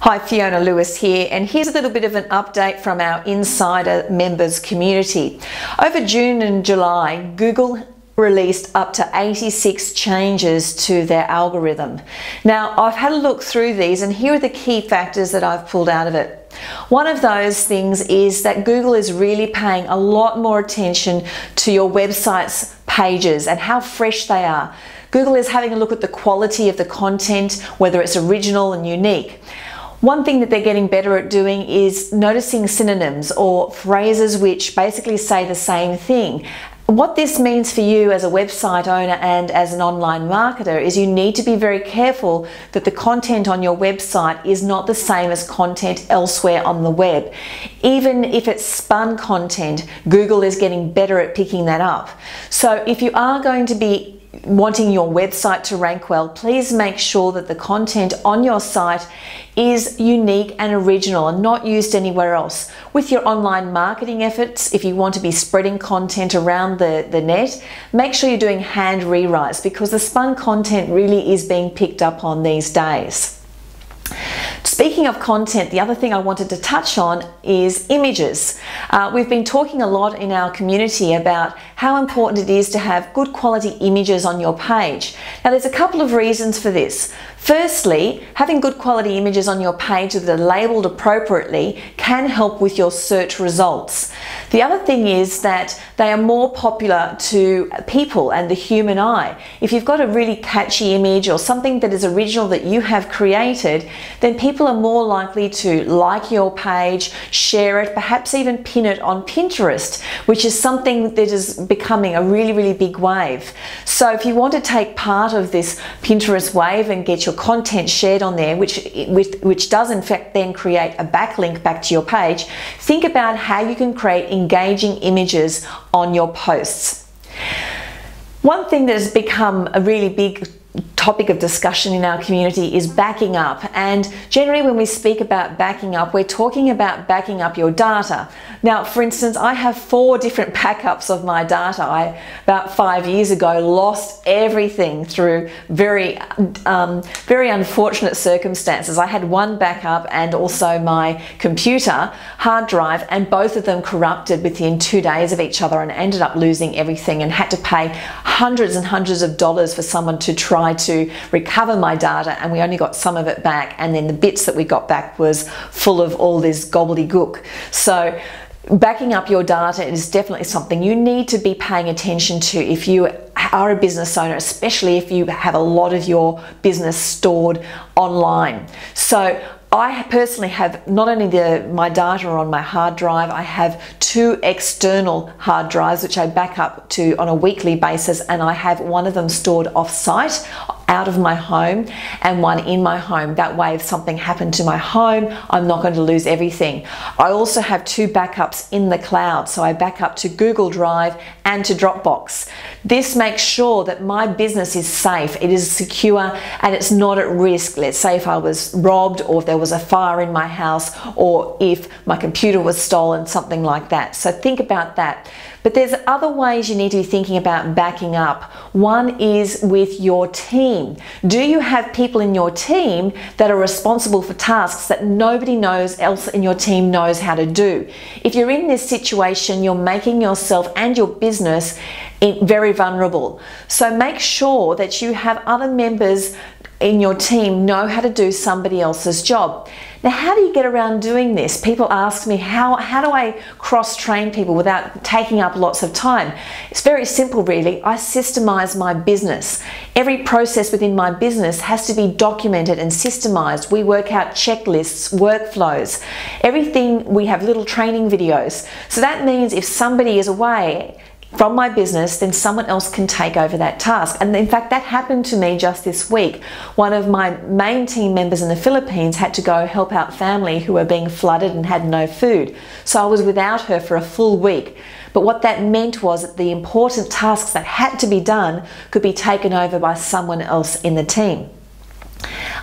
Hi, Fiona Lewis here, and here's a little bit of an update from our insider members community. Over June and July, Google released up to 86 changes to their algorithm. Now, I've had a look through these, and here are the key factors that I've pulled out of it. One of those things is that Google is really paying a lot more attention to your website's pages and how fresh they are. Google is having a look at the quality of the content, whether it's original and unique. One thing that they're getting better at doing is noticing synonyms or phrases which basically say the same thing. What this means for you as a website owner and as an online marketer is you need to be very careful that the content on your website is not the same as content elsewhere on the web. Even if it's spun content, Google is getting better at picking that up. So if you are going to be wanting your website to rank well, please make sure that the content on your site is unique and original and not used anywhere else. With your online marketing efforts, if you want to be spreading content around the, the net, make sure you're doing hand rewrites because the spun content really is being picked up on these days. Speaking of content, the other thing I wanted to touch on is images. Uh, we've been talking a lot in our community about how important it is to have good quality images on your page. Now, there's a couple of reasons for this. Firstly, having good quality images on your page that are labeled appropriately can help with your search results. The other thing is that they are more popular to people and the human eye. If you've got a really catchy image or something that is original that you have created, then people are more likely to like your page, share it, perhaps even pin it on Pinterest, which is something that is becoming a really, really big wave. So if you want to take part of this Pinterest wave and get your content shared on there, which, which, which does in fact then create a backlink back to your page, think about how you can create engaging images on your posts. One thing that has become a really big topic of discussion in our community is backing up. And generally, when we speak about backing up, we're talking about backing up your data. Now, for instance, I have four different backups of my data. I, about five years ago, lost everything through very, um, very unfortunate circumstances. I had one backup and also my computer hard drive, and both of them corrupted within two days of each other and ended up losing everything and had to pay hundreds and hundreds of dollars for someone to try to recover my data and we only got some of it back and then the bits that we got back was full of all this gobbledygook. So backing up your data is definitely something you need to be paying attention to if you are a business owner, especially if you have a lot of your business stored online. So I personally have not only the my data on my hard drive, I have two external hard drives which I back up to on a weekly basis, and I have one of them stored off site out of my home and one in my home. That way, if something happened to my home, I'm not going to lose everything. I also have two backups in the cloud. So I back up to Google Drive and to Dropbox. This makes sure that my business is safe, it is secure, and it's not at risk. Let's say if I was robbed or if there was a fire in my house or if my computer was stolen, something like that. So think about that. But there's other ways you need to be thinking about backing up. One is with your team. Do you have people in your team that are responsible for tasks that nobody knows else in your team knows how to do? If you're in this situation, you're making yourself and your business very vulnerable. So make sure that you have other members in your team know how to do somebody else's job. Now, how do you get around doing this? People ask me, how, how do I cross train people without taking up lots of time? It's very simple, really. I systemize my business. Every process within my business has to be documented and systemized. We work out checklists, workflows, everything. We have little training videos. So that means if somebody is away, from my business, then someone else can take over that task. And in fact, that happened to me just this week. One of my main team members in the Philippines had to go help out family who were being flooded and had no food. So I was without her for a full week. But what that meant was that the important tasks that had to be done could be taken over by someone else in the team.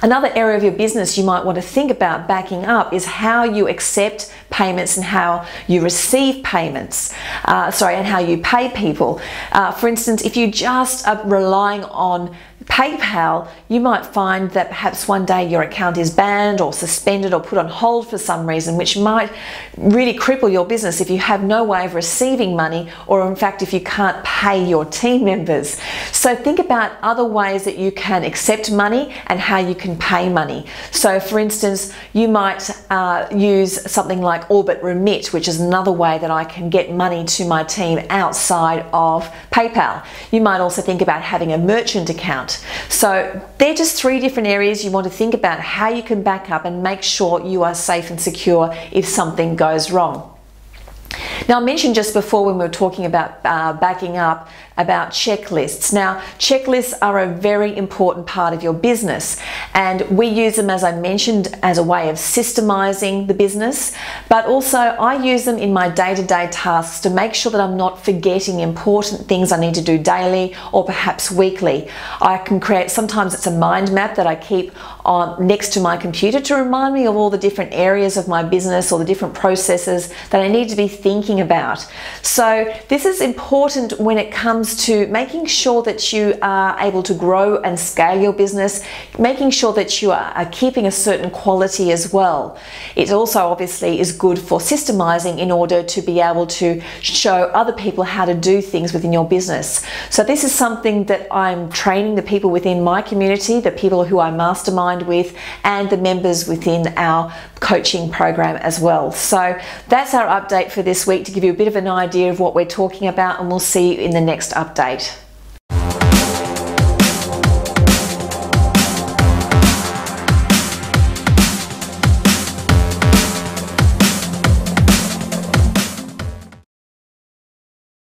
Another area of your business you might want to think about backing up is how you accept payments and how you receive payments. Uh, sorry, and how you pay people. Uh, for instance, if you just are relying on PayPal, you might find that perhaps one day your account is banned or suspended or put on hold for some reason, which might really cripple your business if you have no way of receiving money or, in fact, if you can't pay your team members. So, think about other ways that you can accept money and how you can pay money. So, for instance, you might uh, use something like Orbit Remit, which is another way that I can get money to my team outside of PayPal. You might also think about having a merchant account. So they're just three different areas you want to think about how you can back up and make sure you are safe and secure if something goes wrong. Now, I mentioned just before when we were talking about uh, backing up about checklists. Now, checklists are a very important part of your business, and we use them, as I mentioned, as a way of systemizing the business, but also I use them in my day to day tasks to make sure that I'm not forgetting important things I need to do daily or perhaps weekly. I can create, sometimes it's a mind map that I keep on next to my computer to remind me of all the different areas of my business or the different processes that I need to be thinking about. So, this is important when it comes to making sure that you are able to grow and scale your business, making sure that you are keeping a certain quality as well. It also obviously is good for systemizing in order to be able to show other people how to do things within your business. So, this is something that I'm training the people within my community, the people who I mastermind with, and the members within our coaching program as well. So, that's our update for this week to give you a bit of an idea of what we're talking about, and we'll see you in the next update.